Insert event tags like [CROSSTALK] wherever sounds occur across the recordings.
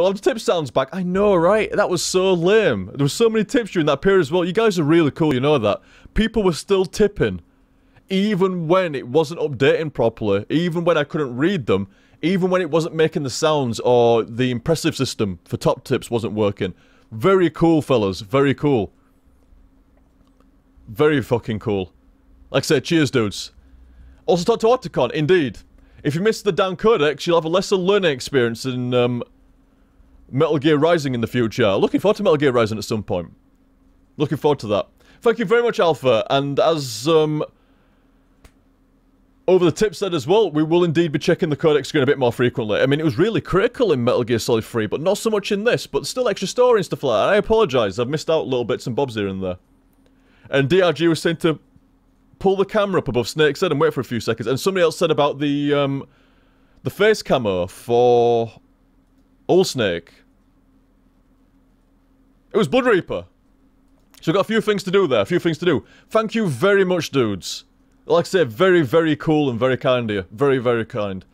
Well, the tip sounds back. I know, right? That was so lame. There were so many tips during that period as well. You guys are really cool, you know that. People were still tipping. Even when it wasn't updating properly. Even when I couldn't read them. Even when it wasn't making the sounds or the impressive system for top tips wasn't working. Very cool, fellas. Very cool. Very fucking cool. Like I said, cheers, dudes. Also talk to Otacon, indeed. If you miss the down codex, you'll have a lesser learning experience in um, Metal Gear Rising in the future. Looking forward to Metal Gear Rising at some point. Looking forward to that. Thank you very much, Alpha. And as um, over the tip said as well, we will indeed be checking the codex screen a bit more frequently. I mean, it was really critical in Metal Gear Solid 3, but not so much in this, but still extra story and stuff like that. I apologise, I've missed out little bits and bobs here and there. And DRG was saying to pull the camera up above Snake's head and wait for a few seconds. And somebody else said about the um, the face camo for Old Snake. It was Blood Reaper. So we've got a few things to do there, a few things to do. Thank you very much, dudes. Like I said, very, very cool and very kind of you. Very, very kind.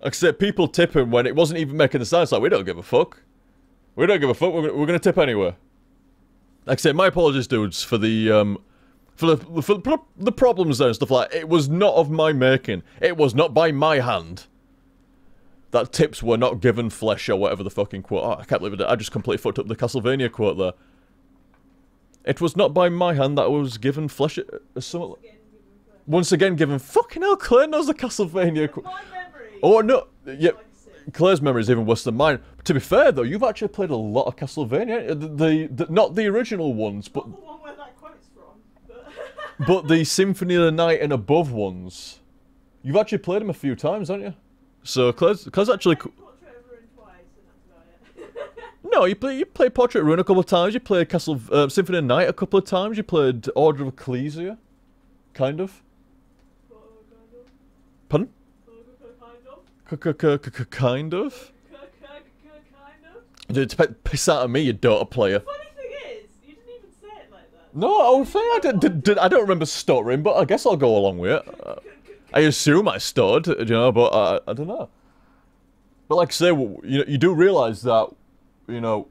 Like I said, people tipping when it wasn't even making the sound. Like, we don't give a fuck. We don't give a fuck. We're, we're going to tip anyway. Like I said, my apologies, dudes, for the, um, for the, for the problems there and stuff like that. It was not of my making. It was not by my hand. That tips were not given flesh or whatever the fucking quote. Oh, I can't believe it. I just completely fucked up the Castlevania quote there. It was not by my hand that I was given flesh. Uh, some, once again given. Fucking hell, Claire knows the Castlevania quote. Oh, no. Yeah. Claire's memory is even worse than mine. To be fair, though, you've actually played a lot of Castlevania. The, the, the not the original ones, but the one where that quote's from. [LAUGHS] but the Symphony of the Night and above ones, you've actually played them a few times, haven't you? So Claire's, Claire's actually. no, you play you played Portrait Ruin a couple of times. You played Castle uh, Symphony of Night a couple of times. You played Order of Ecclesia, kind of. Pardon? Kind of. Dude, piss out of me, you Dota player. No, I think I did, did, did, I don't remember stuttering, but I guess I'll go along with it. I assume I stuttered, you know, but uh, I don't know. But like I say, you know, you do realise that, you know,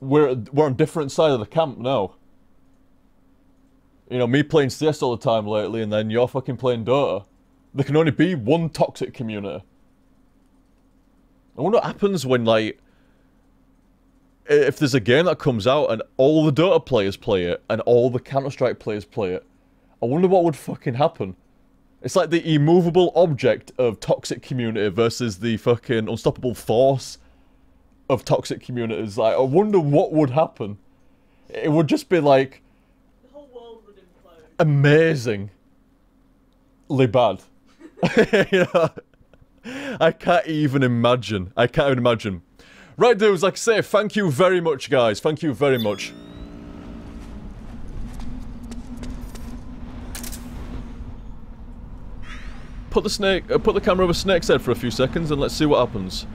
we're we're on different side of the camp now. You know, me playing CS all the time lately, and then you're fucking playing Dota. There can only be one toxic community. I wonder what happens when, like, if there's a game that comes out and all the Dota players play it and all the Counter-Strike players play it, I wonder what would fucking happen. It's like the immovable object of toxic community versus the fucking unstoppable force of toxic communities. Like, I wonder what would happen. It would just be like... The whole world would implode. Amazingly bad. [LAUGHS] yeah. I can't even imagine. I can't even imagine. Right, dudes, like I say, thank you very much, guys. Thank you very much. Put the snake, uh, put the camera over Snake's head for a few seconds and let's see what happens.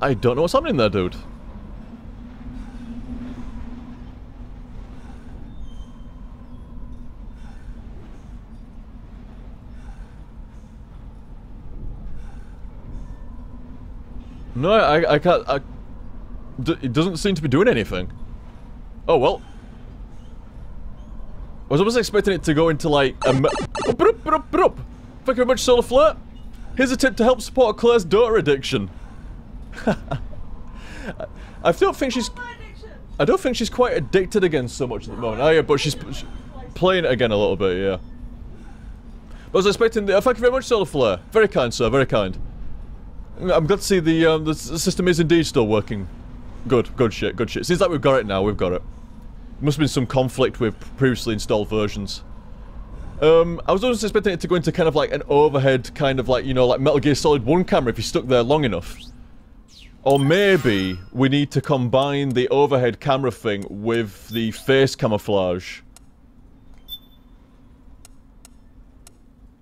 I don't know what's happening there, dude. No, I, I can't, I, it doesn't seem to be doing anything. Oh, well. I was almost expecting it to go into like a... Oh, brup, brup, brup. Thank you very much, Solar Flare. Here's a tip to help support Claire's Dota addiction. [LAUGHS] I don't think she's... I don't think she's quite addicted again so much at the moment. Oh yeah, but she's, playing it again a little bit, yeah. But I was expecting... The, thank you very much, Solar Flare. Very kind, sir, very kind. I'm glad to see the, um, the system is indeed still working. Good, good shit, good shit. Seems like we've got it now, we've got it. Must have been some conflict with previously installed versions. Um, I was always expecting it to go into kind of like an overhead kind of like, you know, like Metal Gear Solid 1 camera if you stuck there long enough. Or maybe we need to combine the overhead camera thing with the face camouflage.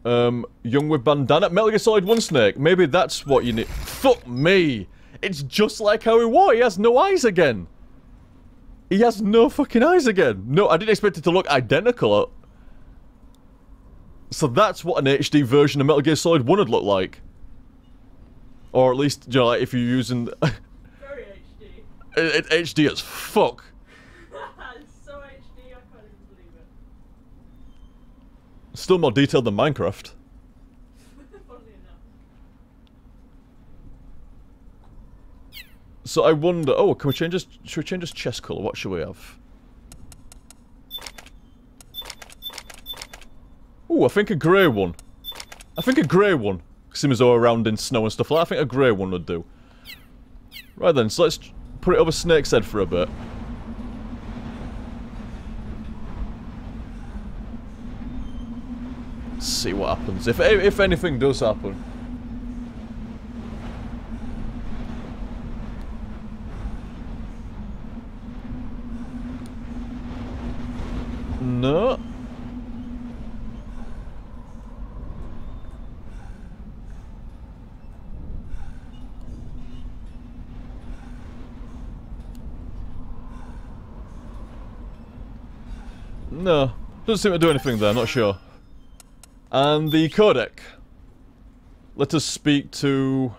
Um, young with bandana. Metal Gear Solid 1 Snake. Maybe that's what you need. Fuck me! It's just like how he was. He has no eyes again. He has no fucking eyes again. No, I didn't expect it to look identical. So that's what an HD version of Metal Gear Solid 1 would look like. Or at least, you know, like if you're using... [LAUGHS] Very HD. it, it, HD as fuck. it's [LAUGHS] so HD, I can't even believe it. Still more detailed than Minecraft. Funnily enough. So I wonder... Oh, can we change this... Should we change this chest colour? What should we have? Oh, I think a grey one. I think a grey one. As though around in snow and stuff like that, I think a grey one would do. Right then, so let's put it over Snake's head for a bit. See what happens. If if anything does happen. No. No. Doesn't seem to do anything there, not sure. And the codec. Let us speak to...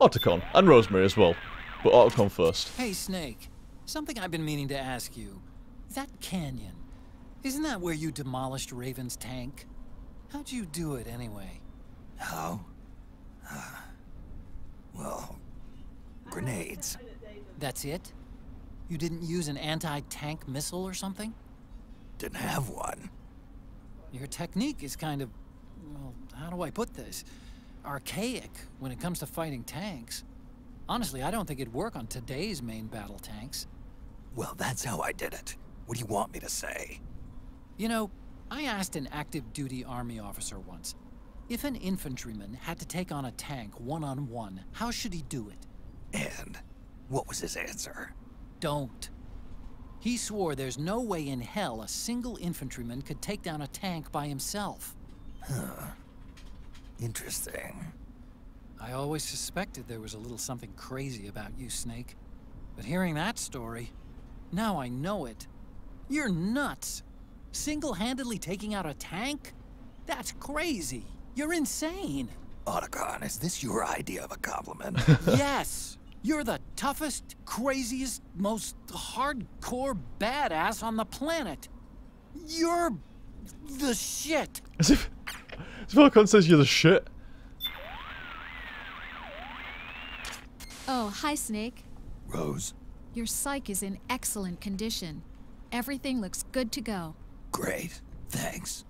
Otacon, and Rosemary as well. But Otacon first. Hey, Snake. Something I've been meaning to ask you. That canyon, isn't that where you demolished Raven's tank? How'd you do it, anyway? How? Uh, well, grenades. That's it? You didn't use an anti-tank missile or something? Didn't have one. Your technique is kind of... Well, how do I put this? Archaic when it comes to fighting tanks. Honestly, I don't think it'd work on today's main battle tanks. Well, that's how I did it. What do you want me to say? You know, I asked an active duty army officer once, if an infantryman had to take on a tank one-on-one, -on -one, how should he do it? And what was his answer? Don't. He swore there's no way in hell a single infantryman could take down a tank by himself. Huh. Interesting. I always suspected there was a little something crazy about you, Snake. But hearing that story, now I know it. You're nuts. Single-handedly taking out a tank? That's crazy. You're insane. Otacon, is this your idea of a compliment? [LAUGHS] [LAUGHS] yes. You're the toughest, craziest, most hardcore badass on the planet. You're the shit. As if... As if Otacon says you're the shit. Oh, hi, Snake. Rose, Your psych is in excellent condition. Everything looks good to go. Great. Thanks.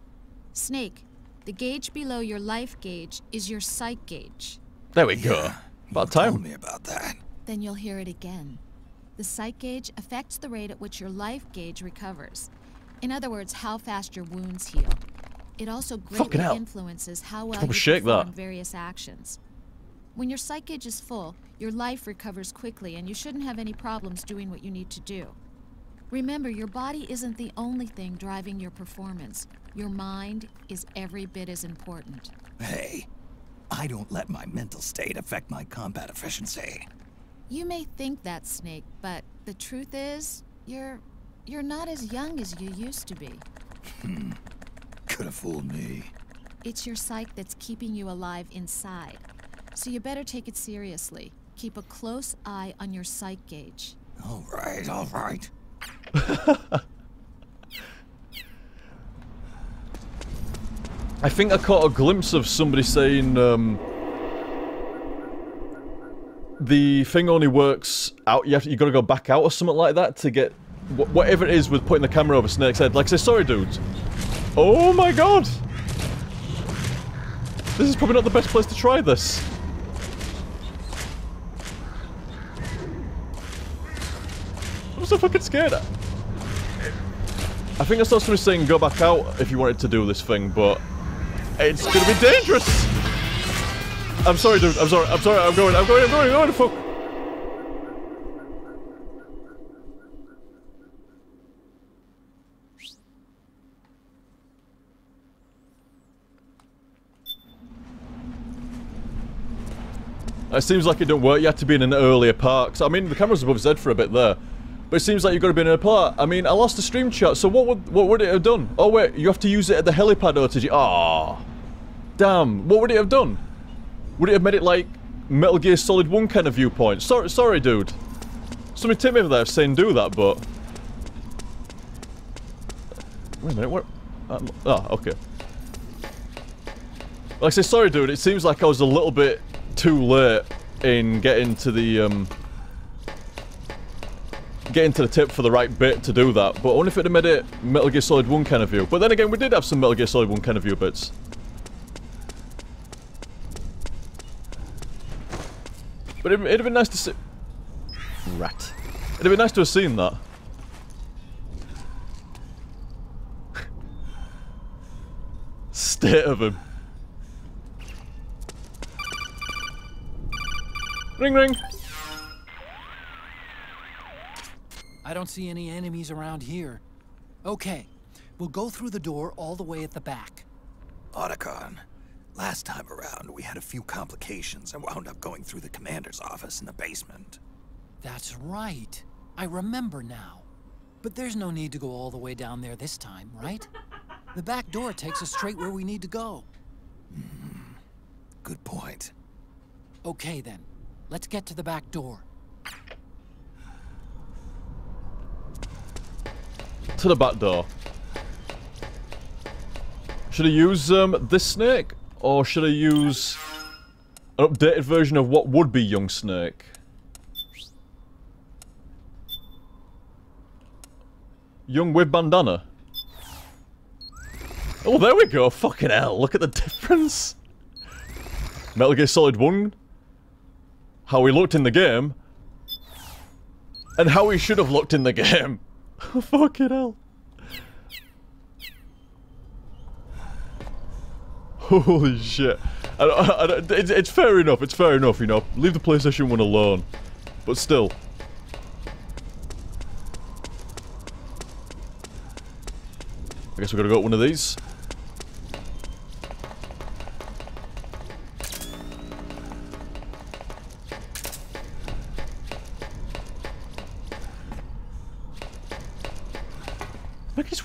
Snake, the gauge below your life gauge is your psych gauge. There we go. Yeah, About you told time. me about that. Then you'll hear it again. The psych gauge affects the rate at which your life gauge recovers. In other words, how fast your wounds heal. It also greatly influences how well Probably you shake that. perform various actions. When your psych gauge is full, your life recovers quickly and you shouldn't have any problems doing what you need to do. Remember, your body isn't the only thing driving your performance. Your mind is every bit as important. Hey, I don't let my mental state affect my combat efficiency. You may think that, Snake, but the truth is, you're you're not as young as you used to be. Hmm. Could have fooled me. It's your psyche that's keeping you alive inside. So you better take it seriously. Keep a close eye on your psych gauge. All right, all right. [LAUGHS] I think I caught a glimpse of somebody saying, um... The thing only works out, you, have to, you gotta go back out or something like that to get... Wh whatever it is with putting the camera over Snake's head. Like, say, sorry dudes. Oh my god! This is probably not the best place to try this. I'm so fucking scared. I think I saw somebody saying go back out if you wanted to do this thing, but it's gonna be dangerous. I'm sorry, dude. I'm sorry. I'm sorry. I'm going. I'm going. I'm going. I'm going. Fuck. It seems like it don't work. You have to be in an earlier park. So, I mean, the camera's above his for a bit there. But it seems like you've got to be in a part. I mean, I lost the stream chat, so what would what would it have done? Oh wait, you have to use it at the helipad OTG. Ah, damn. What would it have done? Would it have made it like Metal Gear Solid 1 kind of viewpoint? Sorry, sorry, dude. Somebody tip me there saying do that, but wait a minute. What? Um, ah, okay. Like I say, sorry, dude. It seems like I was a little bit too late in getting to the um, getting to the tip for the right bit to do that. But only if it had made it Metal Gear Solid 1 kind of view. But then again, we did have some Metal Gear Solid 1 kind of view bits. But it, it'd have been nice to see. Rat. It'd have been nice to have seen that. State of him. Ring ring. I don't see any enemies around here. Okay, we'll go through the door all the way at the back. Otacon, last time around we had a few complications and wound up going through the commander's office in the basement. That's right. I remember now. But there's no need to go all the way down there this time, right? The back door takes us straight where we need to go. Hmm. Good point. Okay then, let's get to the back door. To the back door. Should I use um, this snake? Or should I use an updated version of what would be young snake? Young with bandana. Oh, there we go. Fucking hell. Look at the [LAUGHS] difference. Metal Gear Solid 1. How he looked in the game. And how he should have looked in the [LAUGHS] game. [LAUGHS] Fucking hell. Holy shit. I, I, it's, it's fair enough, it's fair enough, you know. Leave the PlayStation 1 alone. But still. I guess we gotta go one of these.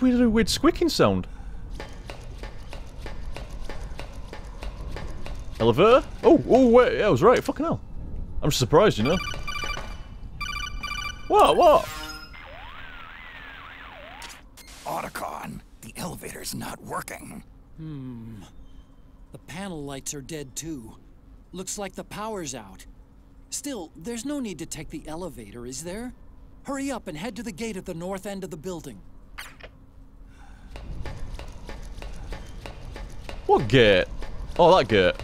Look, it's weird, weird squeaking sound. Elevator? Oh, oh, wait, yeah, I was right, fucking hell. I'm surprised, you know. What, what? Otacon, the elevator's not working. Hmm. The panel lights are dead too. Looks like the power's out. Still, there's no need to take the elevator, is there? Hurry up and head to the gate at the north end of the building. What gate? Oh, that gate.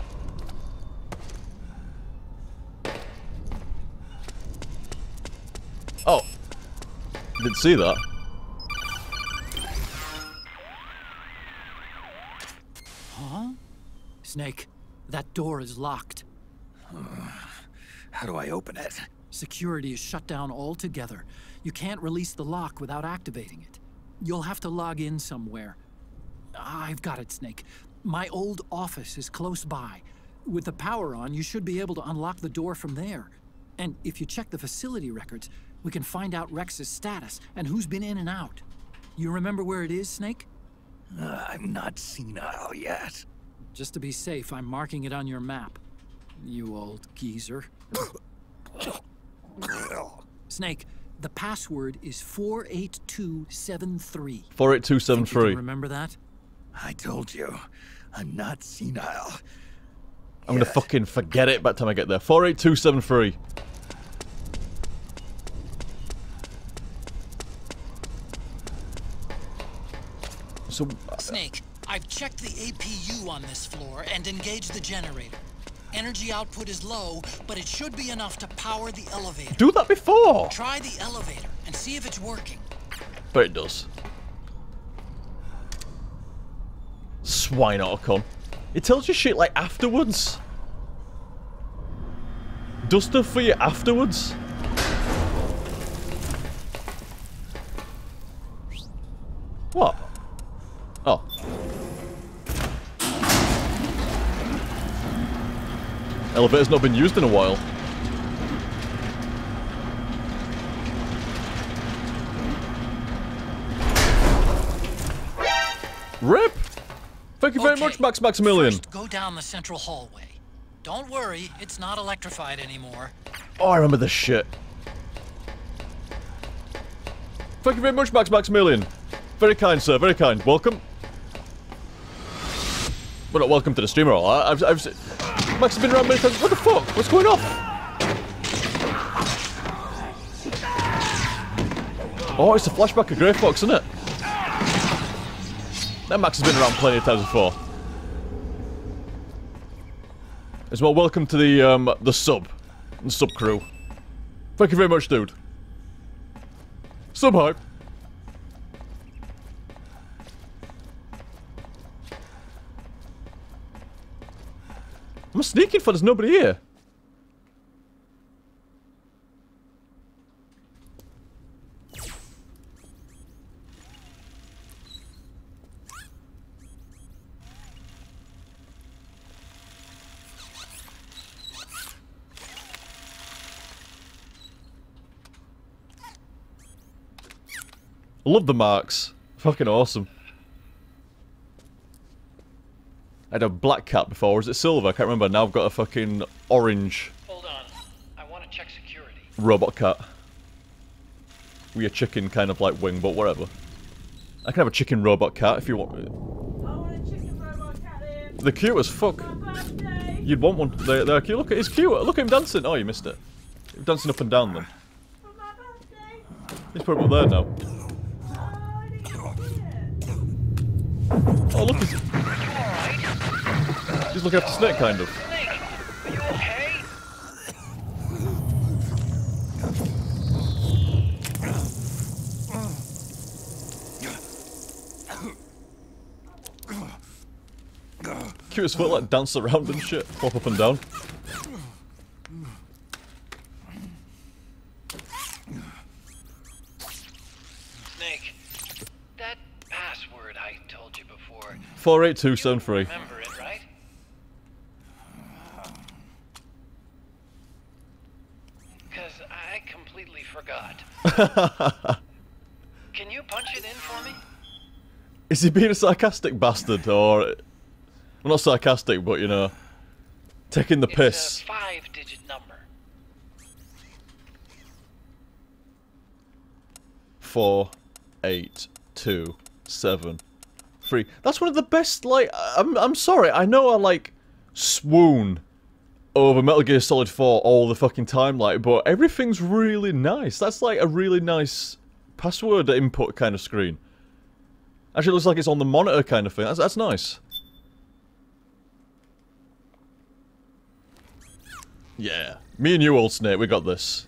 Oh. Didn't see that. Huh? Snake, that door is locked. [SIGHS] How do I open it? Security is shut down altogether. You can't release the lock without activating it. You'll have to log in somewhere. Ah, I've got it, Snake. My old office is close by. With the power on, you should be able to unlock the door from there. And if you check the facility records, we can find out Rex's status and who's been in and out. You remember where it is, Snake? Uh, I'm not senile yet. Just to be safe, I'm marking it on your map. You old geezer. [COUGHS] Snake, the password is 48273. 48273. remember that? I told you, I'm not senile. I'm gonna fucking forget it by the time I get there. 48273. So, uh, Snake, I've checked the APU on this floor and engaged the generator. Energy output is low, but it should be enough to power the elevator. do that before! Try the elevator and see if it's working. But it does. Swine Otacon. It tells you shit like afterwards. Does stuff for you afterwards. What? Oh. Elevator's not been used in a while. RIP! Thank you very Okay, much, Max Maximilian. First, go down the central hallway. Don't worry, it's not electrified anymore. Oh, I remember this shit. Thank you very much, Max Maximilian. Very kind, sir. Very kind. Welcome. Well, not welcome to the streamer. I've, I've, Max has been around many times. What the fuck? What's going on? Oh, it's a flashback of Grey Fox, isn't it? That Max has been around plenty of times before. As well, welcome to the um the sub, the sub crew. Thank you very much, dude. Sub hype. I'm sneaking for there's nobody here. Love the marks. Fucking awesome. I had a black cat before. Was it silver? I can't remember. Now I've got a fucking orange Hold on. I want to check security. robot cat. We a chicken kind of like wing, but whatever. I can have a chicken robot cat if you want. I want a chicken robot cat in. They're cute as fuck. You'd want one. They're, they're cute. Look at it's cute. Look at him dancing. Oh, you missed it. He's dancing up and down then. For my birthday. He's probably up there now. Oh, I didn't get to see it. Oh, look. He's, he's looking after Snake, kind of. As fuck, like dance around and shit. Pop up and down. 482 stone free. It, right? I completely forgot. [LAUGHS] Can you punch it in for me? Is he being a sarcastic bastard or well, not sarcastic, but you know taking the it's piss. five digit number. Four eight two seven three. That's one of the best, like... I'm, I'm sorry, I know I, like, swoon over Metal Gear Solid 4 all the fucking time, like, but everything's really nice. That's, like, a really nice password input kind of screen. Actually, looks like it's on the monitor kind of thing. That's, that's nice. Yeah. Me and you, old snake, we got this.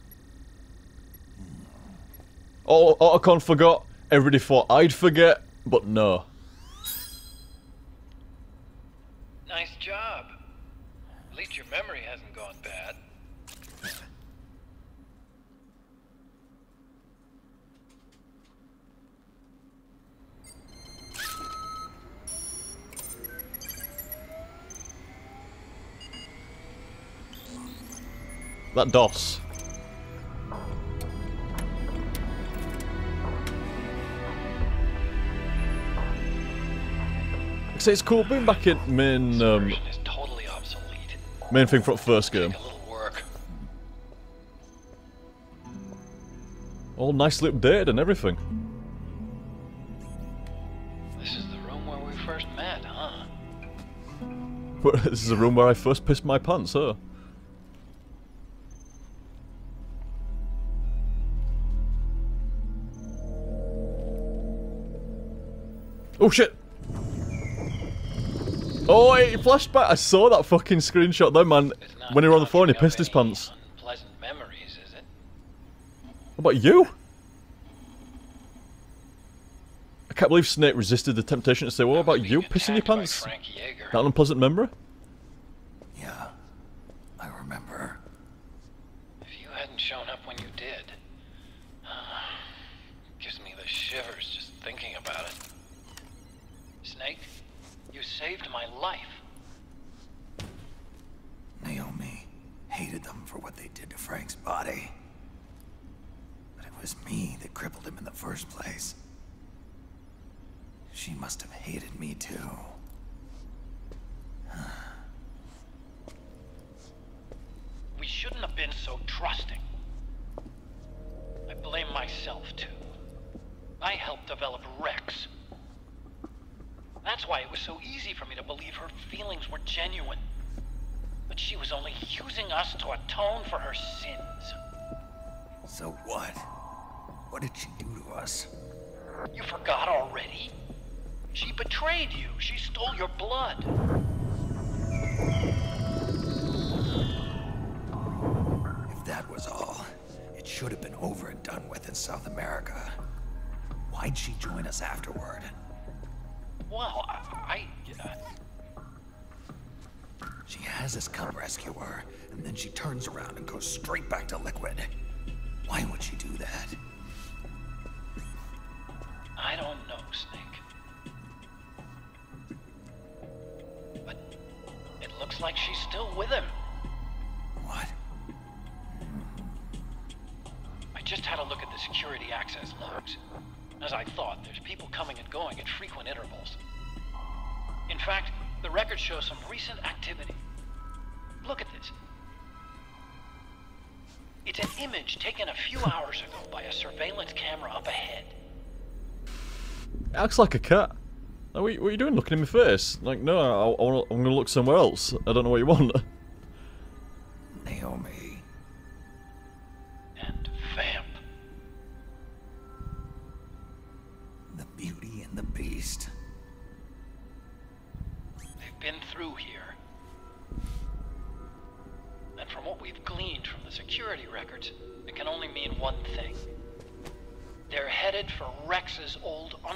Oh, Otacon forgot. Everybody thought I'd forget, but no. Nice job. At least your memory hasn't gone bad. That DOS. So it's cool being back in main um, totally main thing from the first game. Take a little work. All nicely updated and everything. This is the room where we first met, huh? [LAUGHS] this is a room where I first pissed my pants, huh? Oh shit! Oh, he flashed back. I saw that fucking screenshot there, man. When he were on the phone, he pissed his pants. Memories, is it? What about you? I can't believe Snake resisted the temptation to say, what about you pissing your pants? That unpleasant memory? Yeah, I remember. If you hadn't shown up when you did, gives me the shivers just thinking about it. Snake, you saved my life. Naomi hated them for what they did to Frank's body. But it was me that crippled him in the first place. She must have hated me too. Should have been over and done with in South America. Why'd she join us afterward? Well, I... I uh, She has us come rescue her, and then she turns around and goes straight back to Liquid. Why would she do that? I don't know, Snake. But it looks like she's still with him. Security access logs. As I thought, there's people coming and going at frequent intervals. In fact, the records show some recent activity. Look at this. It's an image taken a few hours ago by a surveillance camera up ahead. It acts like a cat. Like, what, what are you doing looking in my face? Like, no, I, I wanna, I'm gonna look somewhere else. I don't know what you want. [LAUGHS] Naomi.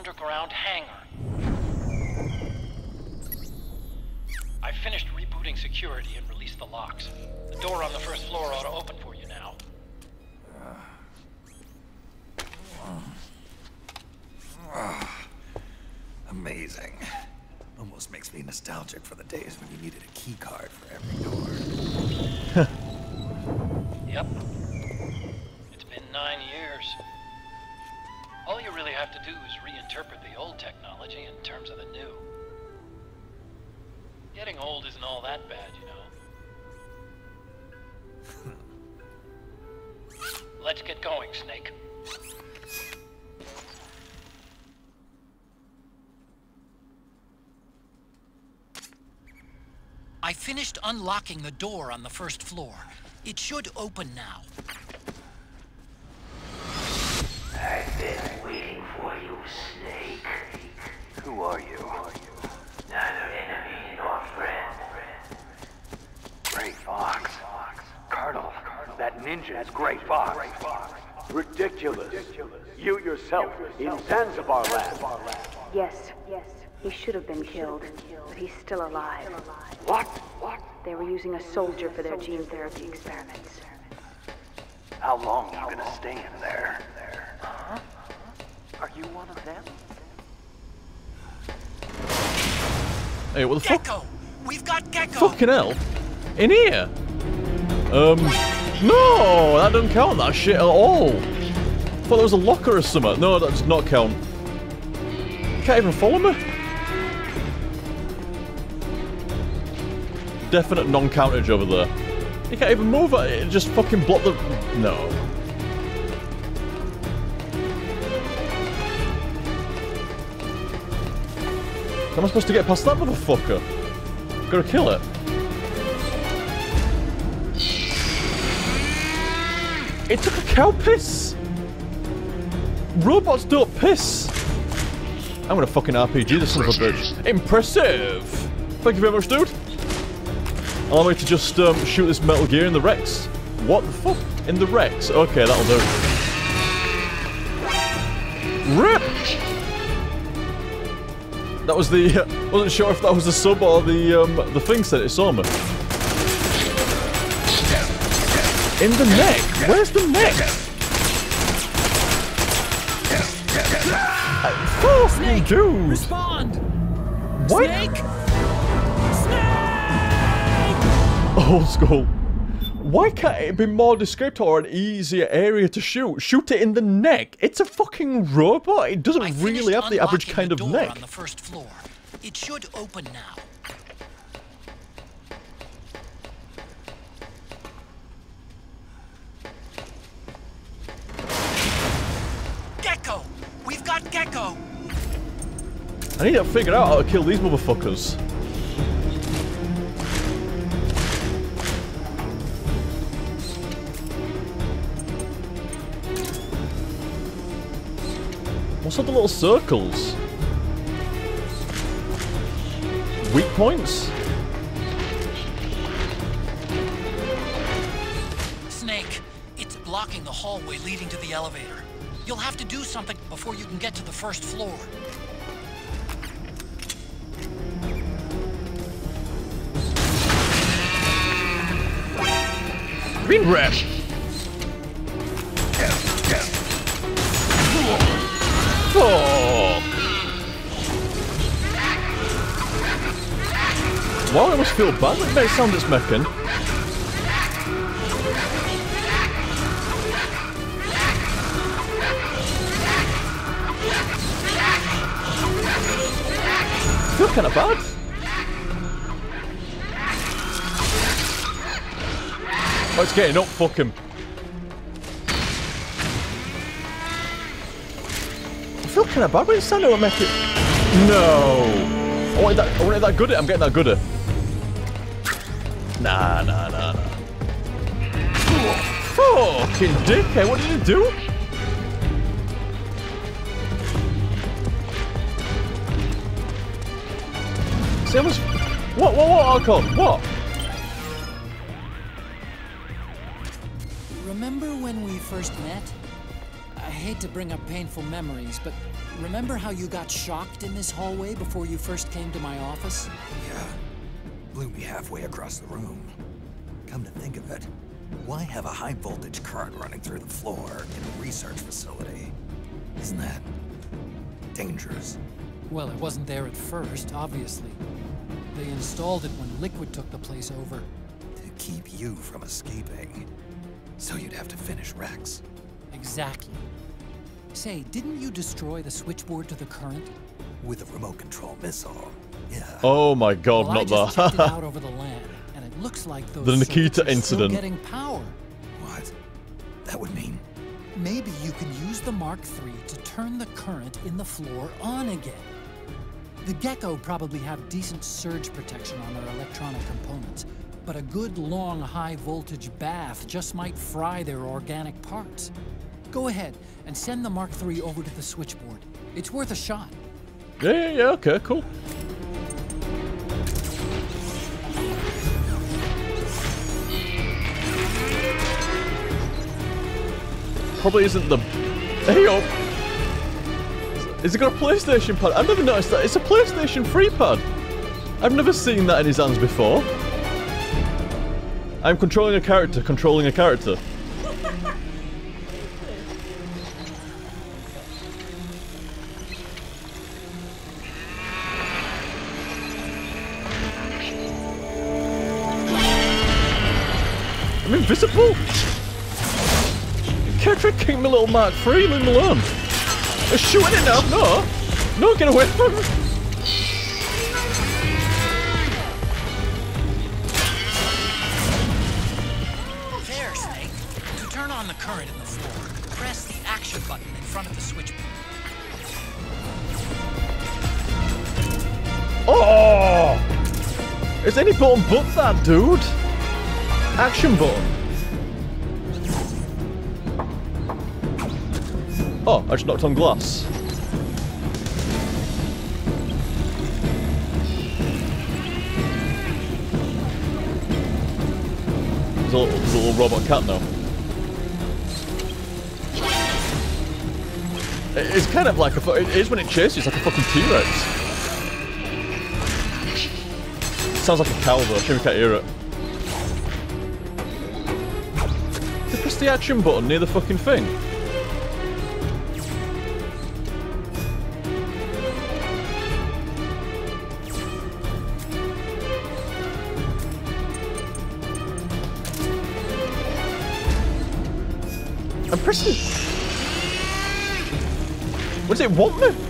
Underground hangar. I finished rebooting security and released the locks. The door on the first floor ought to open for you now. [SIGHS] Amazing. Almost makes me nostalgic for the days when you needed a key card for every door. [LAUGHS] Yep. It's been nine years. All you really have to do is reinterpret the old technology in terms of the new. Getting old isn't all that bad, you know. [LAUGHS] Let's get going, Snake. I finished unlocking the door on the first floor. It should open now. Been waiting for you, Snake. Who are you? Neither enemy nor friend. Gray Fox. Colonel, that ninja is Gray Fox. Ridiculous. You yourself in Zanzibar land. Yes, yes. He should have been killed, but he's still alive. What? What? They were using a soldier for their gene therapy experiments. How long are you gonna stay in there? Huh? Are you one of them? Hey, what the fuck? Gecko! We've got Gecko! Fucking hell. In here? Um, no, that doesn't count that shit at all. I thought there was a locker or something. No, that does not count. Can't even follow me. Definite non-countage over there. You can't even move it. It just fucking blocked the... No. Am I supposed to get past that motherfucker? Gotta kill it. It took a cow piss! Robots don't piss! I'm gonna fucking RPG this son of a bitch. Impressive! Thank you very much, dude. Allow me to just um, shoot this Metal Gear in the Rex. What the fuck? In the Rex? Okay, that'll do. RIP! That was the... Uh, wasn't sure if that was the sub or the um, the thing said it saw me. In the neck? Where's the neck? Uh, fuck, dude! Respond! What? Snake! Snake! Old school. Why can't it be more descriptive or an easier area to shoot? Shoot it in the neck. It's a fucking robot. It doesn't I really have the average kind the of neck. on the first floor. It should open now. Gecko! We've got Gecko! I need to figure out how to kill these motherfuckers. What's up the little circles? Weak points? Snake, it's blocking the hallway leading to the elevator. You'll have to do something before you can get to the first floor. Green Rash! Wow, I must feel bad that sound it's making. feel kind of bad. Oh, it's getting up. Fuck him. I feel kind of bad when Santa will make it. No. I wanted that. I wanted that good. I'm getting that gooder. Nah, nah, nah, nah. Fucking dickhead. What did you do? See how much. What? What? What? Alcohol? What? Remember when we first met? I hate to bring up painful memories, but remember how you got shocked in this hallway before you first came to my office? Yeah. Blew me halfway across the room. Come to think of it, why have a high voltage current running through the floor in a research facility? Isn't that dangerous? Well, it wasn't there at first, obviously. They installed it when Liquid took the place over. To keep you from escaping. So you'd have to finish Rex. Exactly. Say, didn't you destroy the switchboard to the current? With a remote control missile. Yeah. Oh my god, well, I not just checked it that. out [LAUGHS] over the LAN, and it looks like those The Nikita incident. getting power. What? That would mean Maybe you can use the Mark III to turn the current in the floor on again. The Gecko probably have decent surge protection on their electronic components, but a good long high voltage bath just might fry their organic parts. Go ahead and send the Mark III over to the switchboard. It's worth a shot. Yeah, yeah, yeah, okay, cool. Probably isn't the. Hey up! Is he got a PlayStation pad? I've never noticed that. It's a PlayStation 3 pad. I've never seen that in his hands before. I'm controlling a character, controlling a character. I'm invisible? My little Mark III, leave him alone. They're shooting it now, no! No, get away from him! There, Snake. To turn on the current in the floor, press the action button in front of the switchboard. Oh! Is any button but that, dude? Action button. Oh, I just knocked on glass. There's a little, there's a little robot cat now. It- It's kind of like a. It is when it chases, like a fucking T-Rex. Sounds like a cow though, shame we can't hear it. They press the action button near the fucking thing. It want me?